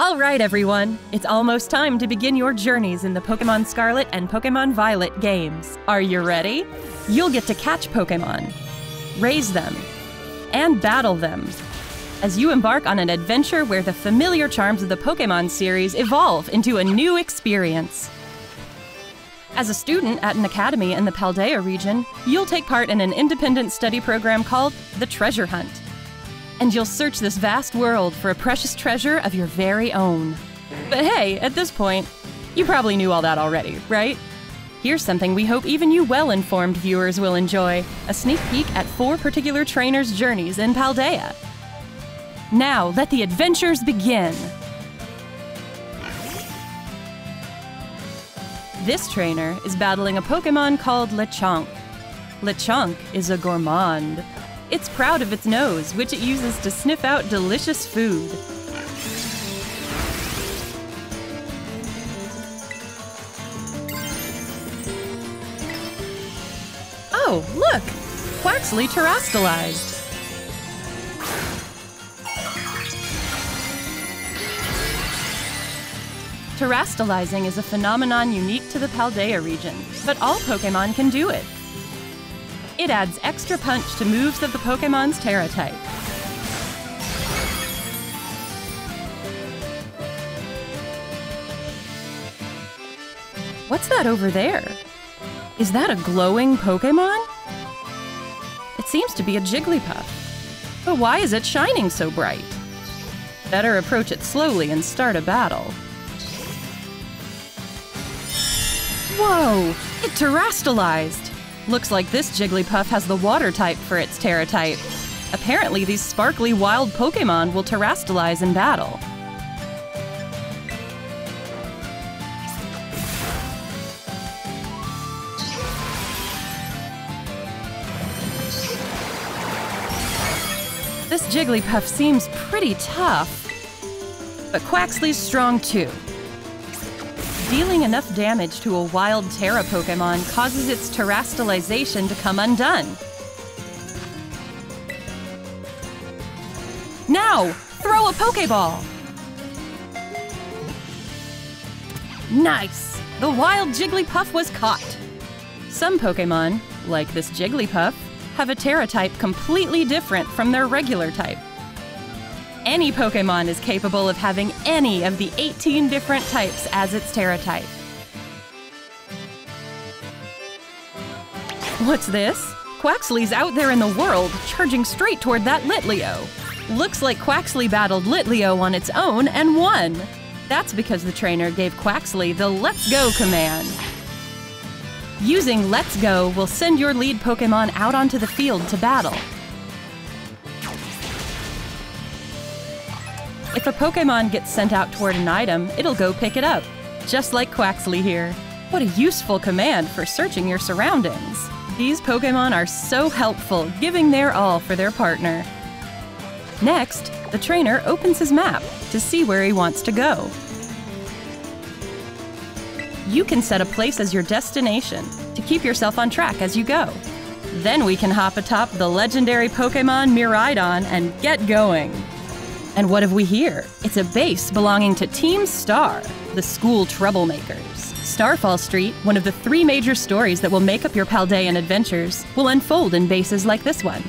All right, everyone. It's almost time to begin your journeys in the Pokemon Scarlet and Pokemon Violet games. Are you ready? You'll get to catch Pokemon, raise them, and battle them as you embark on an adventure where the familiar charms of the Pokemon series evolve into a new experience. As a student at an academy in the Paldea region, you'll take part in an independent study program called the Treasure Hunt and you'll search this vast world for a precious treasure of your very own. But hey, at this point, you probably knew all that already, right? Here's something we hope even you well informed viewers will enjoy a sneak peek at four particular trainers' journeys in Paldea. Now, let the adventures begin! This trainer is battling a Pokemon called Lechonk. Lechonk is a gourmand it's proud of its nose, which it uses to sniff out delicious food. Oh, look! Quaxly terastallized. Terastallizing is a phenomenon unique to the Paldea region, but all Pokemon can do it. It adds extra punch to moves of the Pokemon's Tera type. What's that over there? Is that a glowing Pokemon? It seems to be a Jigglypuff. But why is it shining so bright? Better approach it slowly and start a battle. Whoa! It terastallized! Looks like this Jigglypuff has the water type for its Tera type. Apparently, these sparkly wild Pokemon will terastallize in battle. This Jigglypuff seems pretty tough, but Quaxly's strong too. Dealing enough damage to a wild Tera Pokemon causes its terastallization to come undone. Now, throw a Pokeball! Nice! The wild Jigglypuff was caught! Some Pokemon, like this Jigglypuff, have a Tera type completely different from their regular type. Any Pokemon is capable of having any of the 18 different types as its Tera type. What's this? Quaxly's out there in the world, charging straight toward that Litleo. Looks like Quaxly battled Litleo on its own and won. That's because the trainer gave Quaxly the Let's Go command. Using Let's Go will send your lead Pokemon out onto the field to battle. If a Pokemon gets sent out toward an item, it'll go pick it up, just like Quaxly here. What a useful command for searching your surroundings. These Pokemon are so helpful, giving their all for their partner. Next, the trainer opens his map to see where he wants to go. You can set a place as your destination to keep yourself on track as you go. Then we can hop atop the legendary Pokemon Miraidon and get going. And what have we here? It's a base belonging to Team Star, the school troublemakers. Starfall Street, one of the three major stories that will make up your Paldean adventures, will unfold in bases like this one.